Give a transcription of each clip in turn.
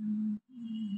Mm-hmm.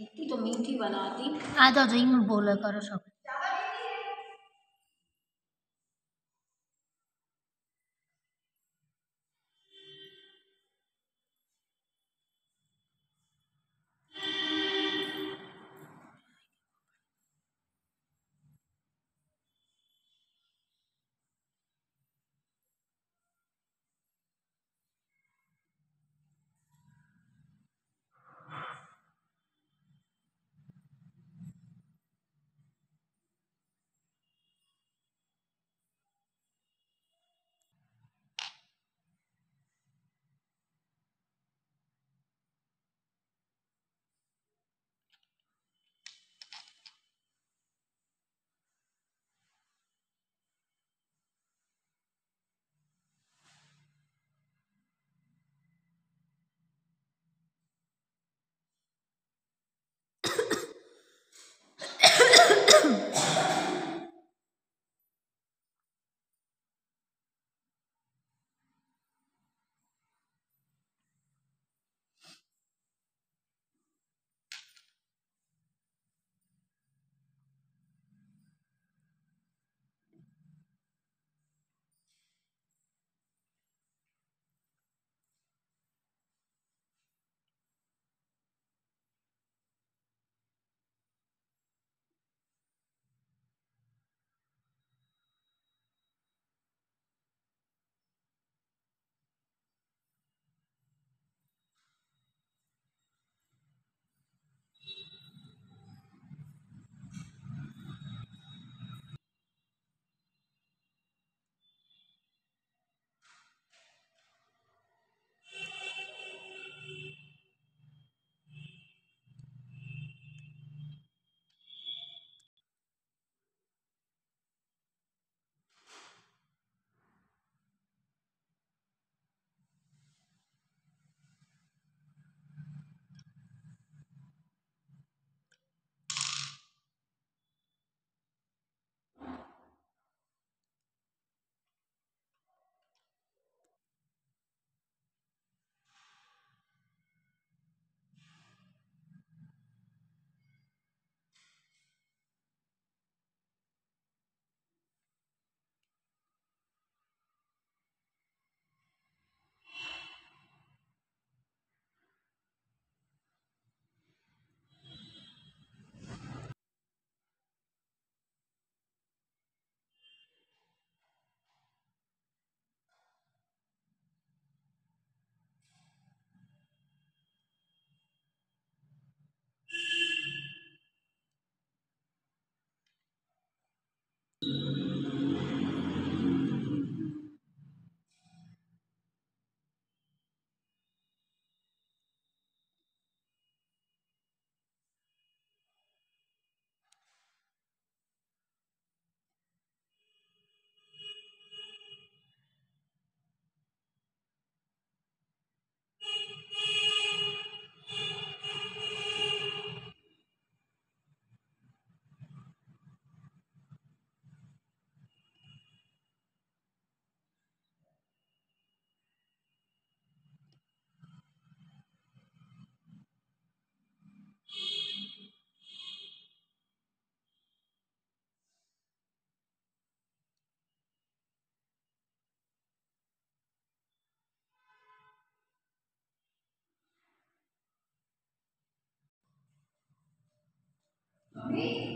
इतनी तो मीठी बनाती। आ जाओ जी में बोला करो सब। me.